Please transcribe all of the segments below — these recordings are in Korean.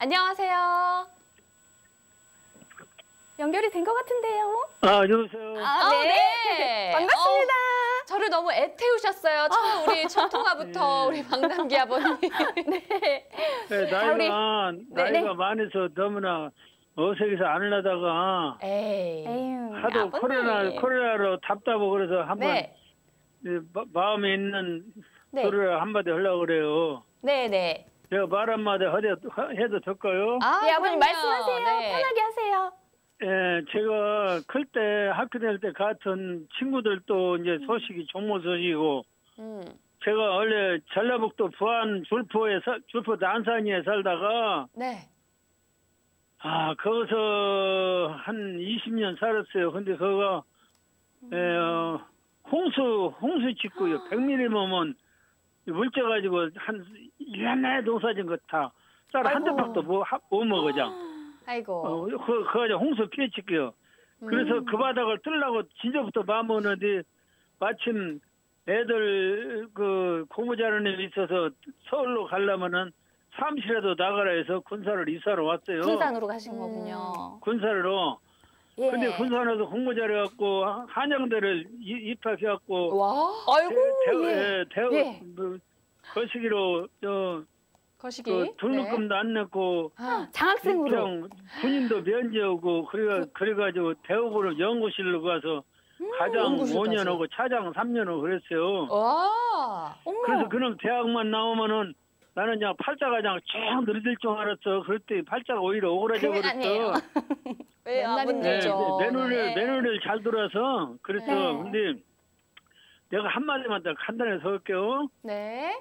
안녕하세요. 연결이 된 것 같은데요. 아, 여보세요. 아, 네. 반갑습니다. 어, 저를 너무 애태우셨어요. 처음 우리 첫 통화부터 네. 우리 방담기 아버님. 네. 네, 자, 우리- 나이가, 네, 나이가 많아서 너무나 어색해서 안 하려다가. 에휴, 하도 아버님. 코로나, 코로나로 답답하고 그래서 한번 네. 마- 마음에 있는 네. 소리를 한마디 하려고 그래요. 네, 네. 제가 말 한마디 해도, 해도 될까요? 아, 네, 아버님. 말씀하세요. 네. 편하게 하세요. 예, 제가 클 때 학교 다닐 때 같은 친구들도 이제 소식이 종모 소식이고 음. 제가 원래 전라북도 부안 줄포에 사- 줄포 난산리에 살다가 네. 아, 거기서 한 20년 살았어요. 근데 그거, 에, 어, 홍수, 홍수 짓고요. 100mm면 물져 가지고 한 1년 내에 농사진 거 다. 쌀 한. 대박도 못, 하- 못 먹어, 그냥. 아이고. 어, 그, 가지고 홍수 피해 찍고요. 그래서 음. 그 바닥을 뜰라고 진짜부터 마음먹었는데 마침 애들 그애 있어서 서울로 가려면은 사무실에도 나가라 해서 군사를 이사로 왔어요. 군산으로 가신 음. 거군요. 군사로. 예. 근데 군산에서 공부 잘해갖고 하- 한양대를 이- 입학해갖고 와. 아이고, 대, 예. 예, 대, 예. 뭐, 거시기로 저, 거시기. 그 등록금도 안 냈고 아, 장학생으로. 군인도 면제하고 그래 그래가지고 대학으로 연구실로 가서 가장 음, 연구실까지. 5년 하고 차장 3년 하고 그랬어요. 와. 어머. 그래서 그놈 대학만 나오면은 나는 그냥 팔자가 그냥 쭉 늘어질 줄 알았어. 그럴 때 팔자가 오히려 오그라져. 버렸어. 왜 맨날 아버님 네, 힘들죠. 매너를 네. 매너를 잘 돌아서 그랬어. 네. 근데 내가 한 마디만 더 간단히 설게요. 네.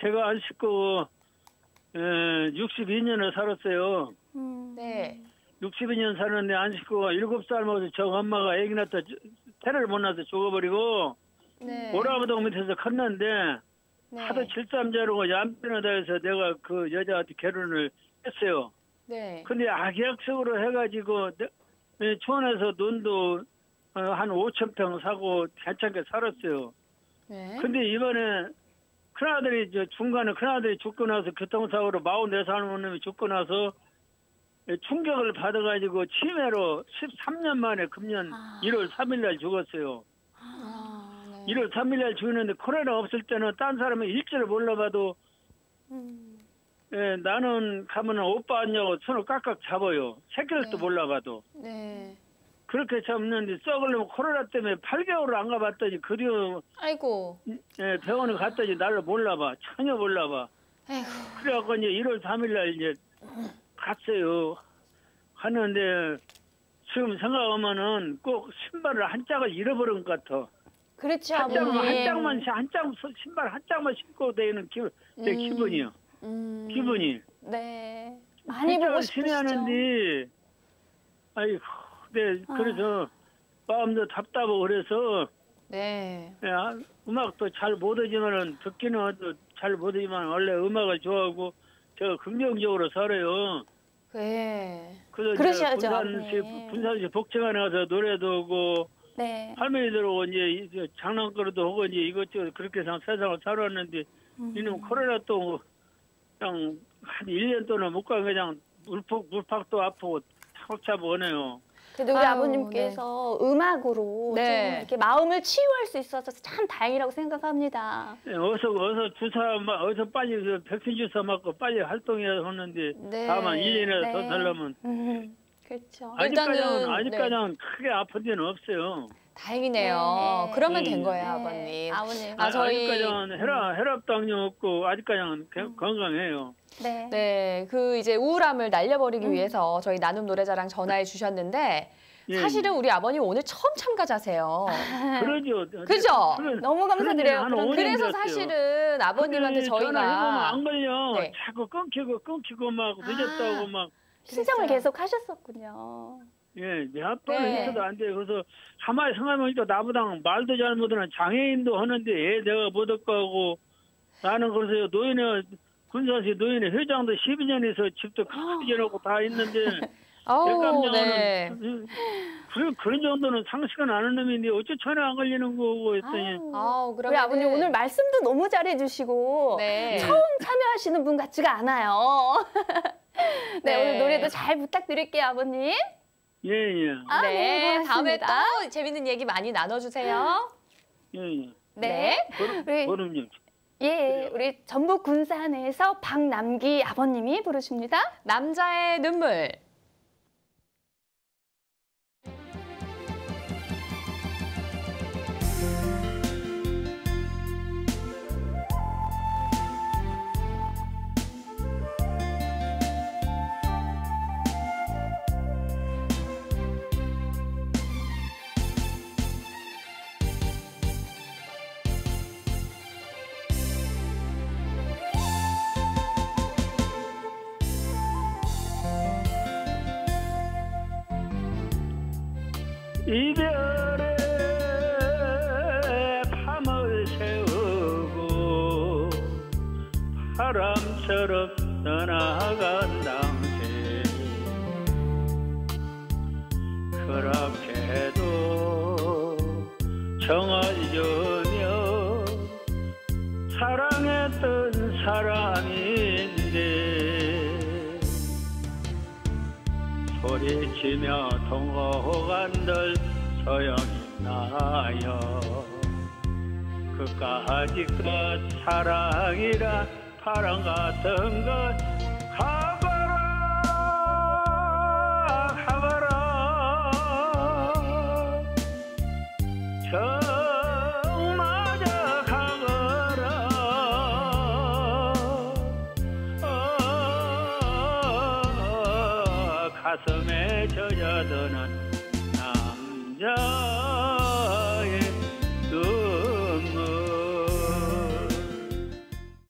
제가 안 씻고 에, 62년을 살았어요. 음. 네. 62년 사는데 안 씻고 7살 먹어서 저 엄마가 애기 낳다 저- 태를 못 낳아서 죽어버리고 네. 오라버동 밑에서 컸는데 네. 하도 질삼자로고 얌전하다 해서 내가 그 여자한테 결혼을 했어요. 네. 근데 악약속으로 해가지고 초원에서 논도 어, 한 5천 평 사고 괜찮게 살았어요. 네. 근데 이번에 큰아들이 저 중간에 큰아들이 죽고 나서 교통사고로 44살 먹는 놈이 죽고 나서 충격을 받아가지고 치매로 13년 만에 금년 아. 1월 3일 날 죽었어요. 아, 네. 1월 3일 날 죽었는데 코로나 없을 때는 딴 사람은 일지를 몰라봐도 음. 예, 나는 가면 오빠 왔냐고 손을 깍깍 잡아요. 새끼들도 네. 몰라봐도. 네. 그렇게 잡는데 썩으려면 코로나 때문에 8개월을 안 가봤더니 그리고 아이고. 예, 병원에 갔더니 나를 몰라봐. 전혀 몰라봐. 아이고. 그래갖고 이제 1월 3일 날 이제 갔어요. 갔는데 지금 생각하면은 꼭 신발을 한 짝을 잃어버린 것 같아. 그렇죠, 한 짝만, 아버님. 한 짝만, 한 짝, 신발 한 짝만 신고 다니는 기, 내 음. 기분이요. 음. 기분이. 네. 많이 보고 싶으시죠? 하는데, 아이고, 네, 아. 그래서 마음도 답답하고 그래서, 네. 야, 음악도 잘 못하지만은, 듣기는 잘 못하지만, 원래 음악을 좋아하고, 제가 긍정적으로 살아요. 네. 그래서 그러셔야죠, 군산시, 네. 군산시 복지관에 가서 노래도 하고, 네. 할머니들하고 이제 이제 장난거리도 하고, 이제 이것저것 그렇게 상- 세상을 살았는데, 음. 이놈 코로나 또, 그냥 한 1년 동안 못 가고 그냥 물폭, 물팍도 아프고 차곡차곡 오네요. 그래도 우리 아유, 아버님께서 음악으로 네. 좀 이렇게 마음을 치유할 수 있어서 참 다행이라고 생각합니다. 예, 어서, 어서 주사, 마- 어서 빨리 그 백신 주사 맞고 빨리 활동해야 하는데, 네. 다만 1년이라도 더 네. 살려면, 음. 그렇죠. 일단은, 아직까지는, 네. 아직까지는 크게 아픈 데는 없어요. 다행이네요. 네. 그러면 음. 된 거예요, 네. 아버님. 아버님. 아, 저희- 아직까지는 혈압, 혈압당뇨 없고, 아직까지는 게- 건강해요. 네. 네, 그 이제 우울함을 날려버리기 음. 위해서 저희 나눔 노래자랑 전화해 주셨는데 예. 사실은 우리 아버님 오늘 처음 참가자세요. 그러죠. 그죠? 너무 감사드려요. 그래서 됐어요. 사실은 아버님한테 저희가 안 걸려. 네. 자꾸 끊기고 끊기고 막 늦었다고 막 신청을 그랬어요. 계속 하셨었군요. 예, 몇 번을 네. 했어도 안 돼. 그래서 가만히 생각해보니까 나보다 말도 잘 못하는 장애인도 하는데 애 내가 못 얻고 하고 나는 그래서 노인회 군사시 노인회 회장도 12년에서 집도 크게 지어놓고 다 했는데 아우, 백감장은 네. 그런 그런 정도는 상식은 아는 놈인데 어째 전화 안 걸리는 거고 했더니. 아우, 우리 그러면 아버님 오늘 말씀도 너무 잘해주시고 네. 처음 참여하시는 분 같지가 않아요. 네, 네. 오늘 노래도 잘 부탁드릴게요, 아버님. 예, 예. 아, 네, 네, 다음에. 또 재밌는 얘기 많이 나눠주세요. 예, 예. 네. 보름, 우리- 보름님. 예, 우리 전북 군산에서 박남기 아버님이 부르십니다. 남자의 눈물. 이별의 밤을 새우고 바람처럼 떠나간 당시 그렇게 도 정을 주며 사랑했던 사람인 소리치며 통곡한들 소용있나요. 그까짓 것 사랑이라 바람 같은 것 가슴에 젖어드는 남자